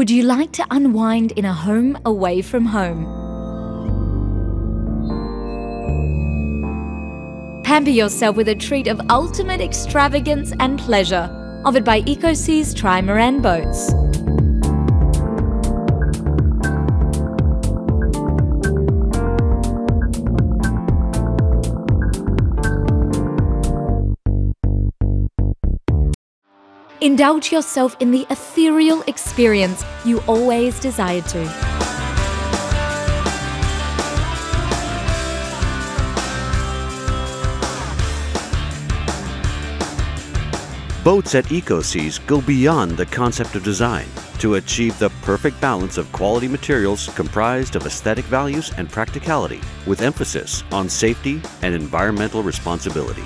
Would you like to unwind in a home away from home? Pamper yourself with a treat of ultimate extravagance and pleasure, offered by EcoSea's Trimaran boats. Indulge yourself in the ethereal experience you always desired to. Boats at EcoSeas go beyond the concept of design to achieve the perfect balance of quality materials comprised of aesthetic values and practicality, with emphasis on safety and environmental responsibility.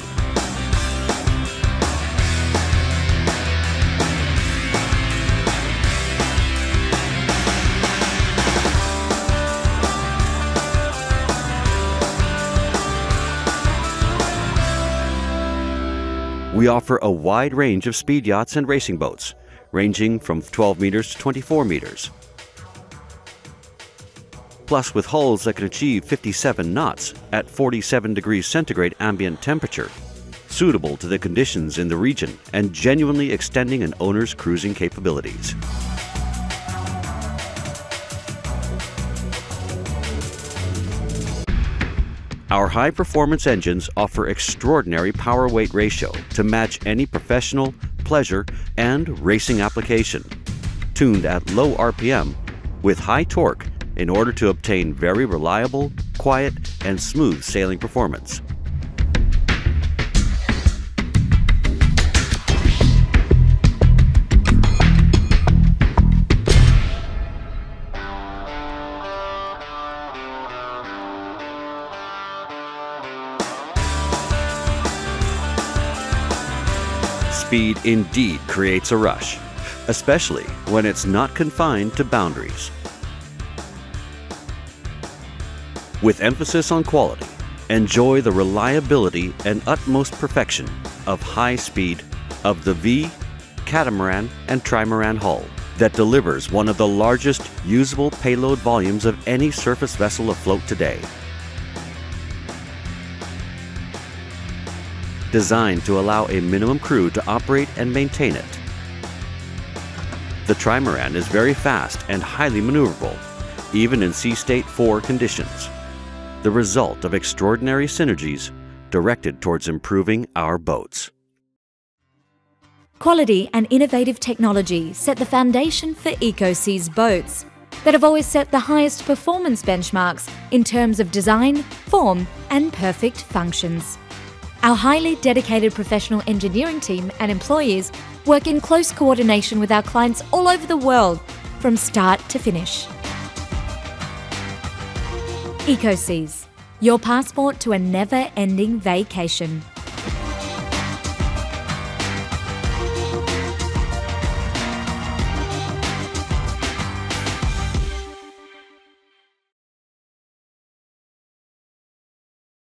We offer a wide range of speed yachts and racing boats, ranging from 12 meters to 24 meters. Plus, with hulls that can achieve 57 knots at 47 degrees centigrade ambient temperature, suitable to the conditions in the region and genuinely extending an owner's cruising capabilities. Our high performance engines offer extraordinary power weight ratio to match any professional, pleasure, and racing application. Tuned at low RPM with high torque in order to obtain very reliable, quiet, and smooth sailing performance. Speed indeed creates a rush, especially when it's not confined to boundaries. With emphasis on quality, enjoy the reliability and utmost perfection of high speed of the V, catamaran, and trimaran hull that delivers one of the largest usable payload volumes of any surface vessel afloat today. Designed to allow a minimum crew to operate and maintain it. The trimaran is very fast and highly maneuverable, even in Sea State 4 conditions, the result of extraordinary synergies directed towards improving our boats. Quality and innovative technology set the foundation for EcoSea's boats that have always set the highest performance benchmarks in terms of design, form, and perfect functions. Our highly dedicated professional engineering team and employees work in close coordination with our clients all over the world from start to finish. EcoSeas, your passport to a never ending vacation.